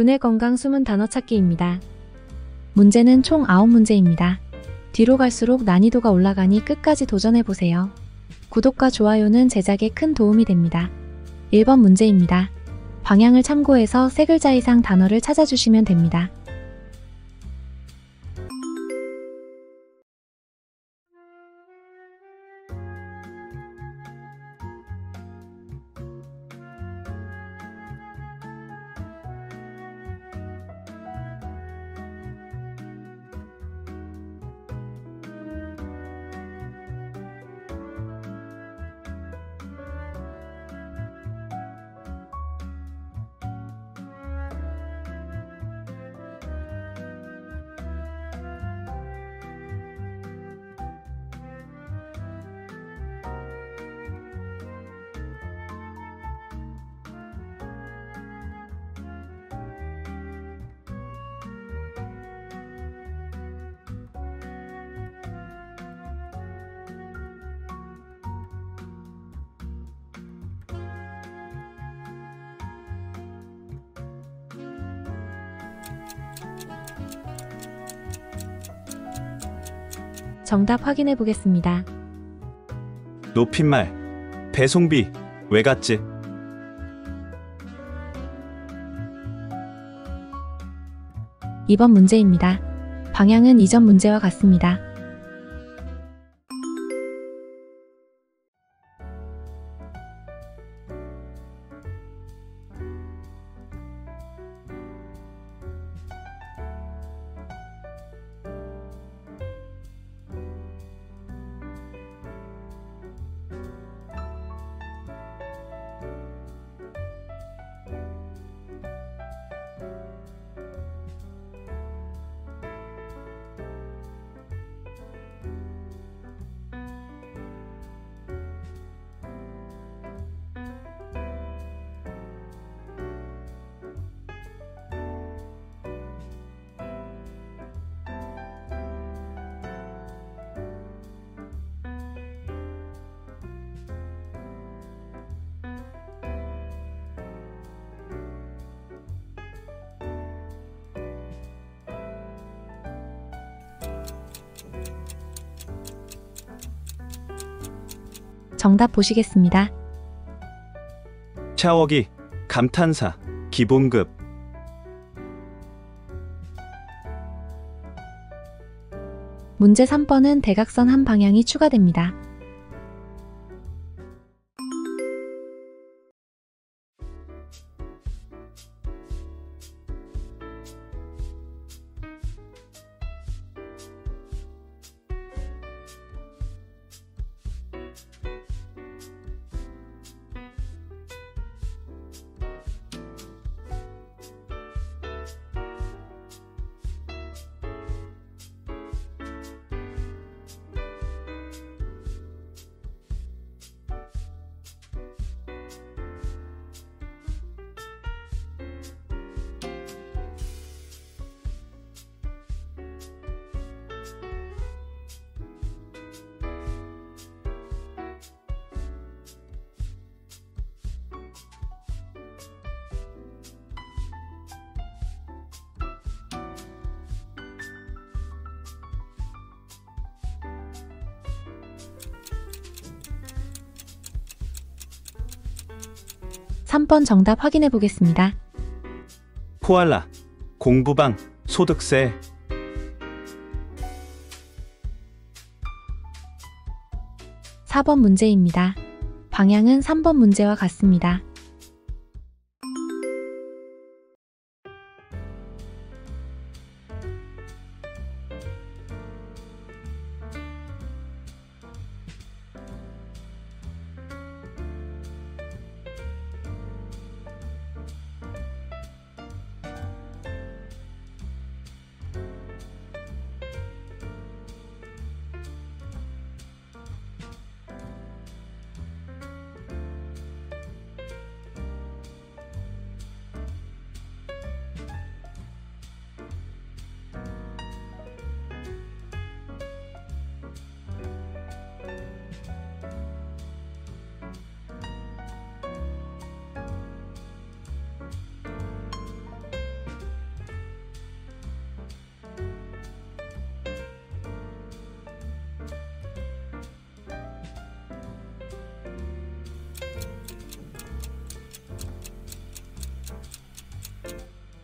두뇌 건강 숨은 단어 찾기입니다. 문제는 총 9문제입니다. 뒤로 갈수록 난이도가 올라가니 끝까지 도전해보세요. 구독과 좋아요는 제작에 큰 도움이 됩니다. 1번 문제입니다. 방향을 참고해서 세 글자 이상 단어를 찾아주시면 됩니다. 정답 확인해 보겠습니다. 높임말. 배송비. 왜 갔지? 이번 문제입니다. 방향은 이전 문제와 같습니다. 정답 보시겠습니다. 샤워기. 감탄사. 기본급. 문제 3번은 대각선 한 방향이 추가됩니다. 삼번 정답 확인해 보겠습니다. 코알라. 공부방. 소득세. 사번 문제입니다. 방향은 3번 문제와 같습니다.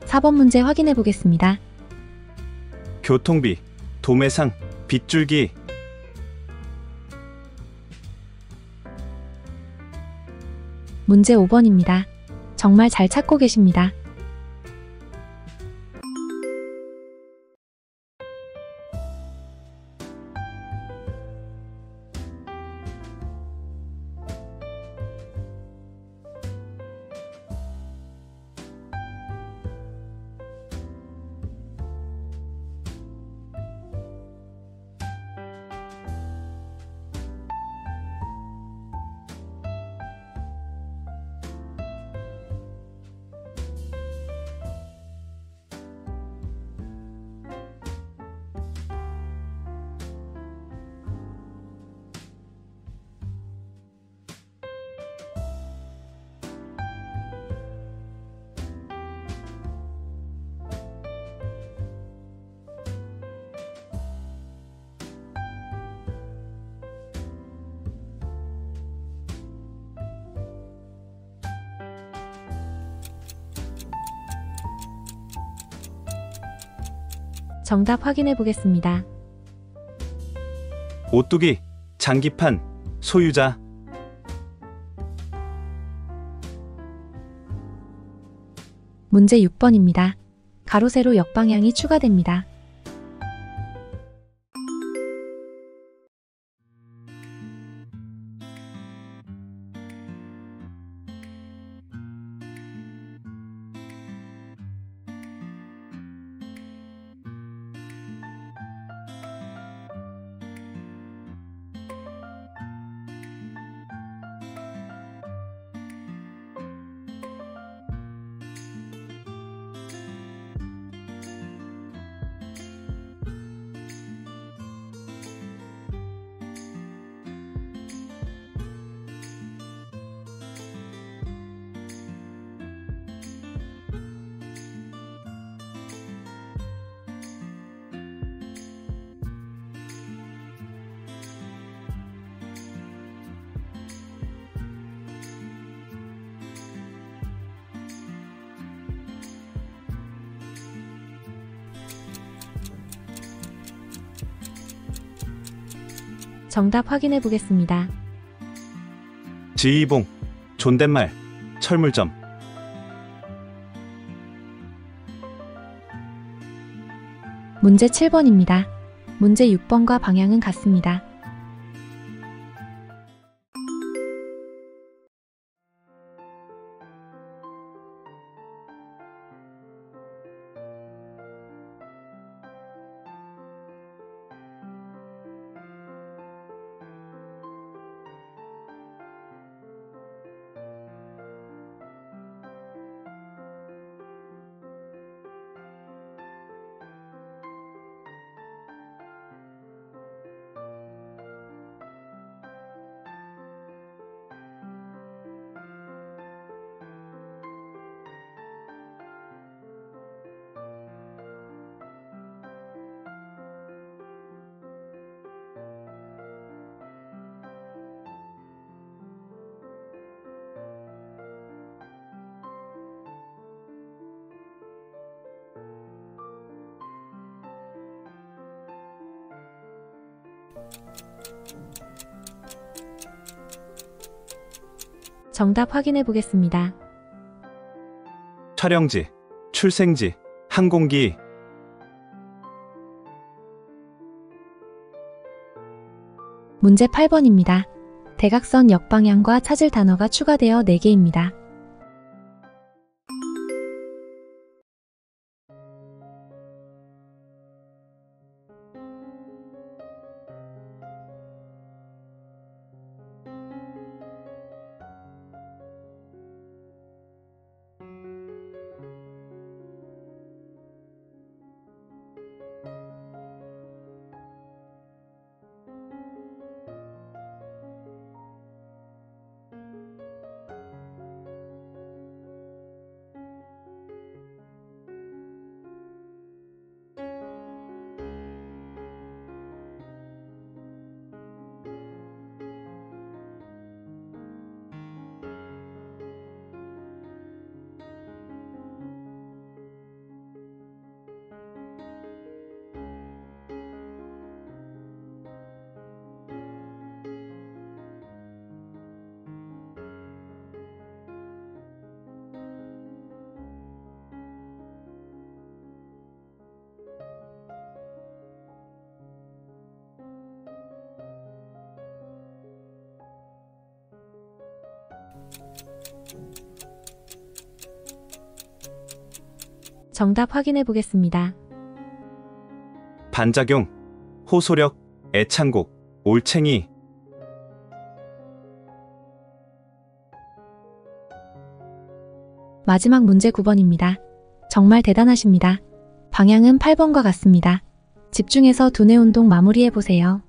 4번 문제 확인해 보겠습니다. 교통비, 도매상, 빗줄기, 문제 5번입니다. 정말 잘 찾고 계십니다. 정답 확인해 보겠습니다. 오뚜기, 장기판, 소유자, 문제 6번입니다. 가로 세로 역방향이 추가됩니다. 정답 확인해 보겠습니다. 지휘봉, 존댓말, 철물점, 문제 7번입니다. 문제 6번과 방향은 같습니다. 정답 확인해 보겠습니다. 촬영지, 출생지, 항공기, 문제 8번입니다. 대각선 역방향과 찾을 단어가 추가되어 4개입니다. 정답 확인해 보겠습니다. 반작용, 호소력, 애창곡, 올챙이, 마지막 문제 9번입니다. 정말 대단하십니다. 방향은 8번과 같습니다. 집중해서 두뇌 운동 마무리해 보세요.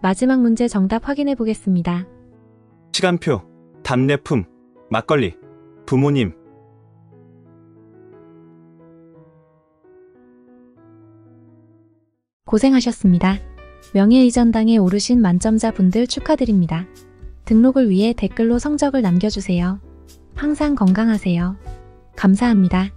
마지막 문제 정답 확인해 보겠습니다. 시간표, 답례품, 막걸리, 부모님, 고생하셨습니다. 명예의전당에 오르신 만점자 분들 축하드립니다. 등록을 위해 댓글로 성적을 남겨주세요. 항상 건강하세요. 감사합니다.